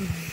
Mm-hmm.